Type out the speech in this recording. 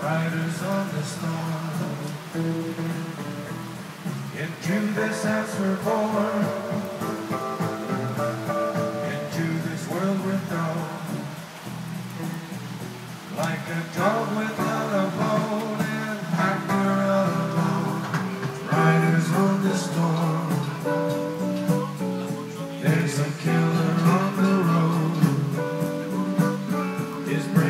Riders of the storm. Into this. Into this world we're thrown. Like a dog without a bone. There's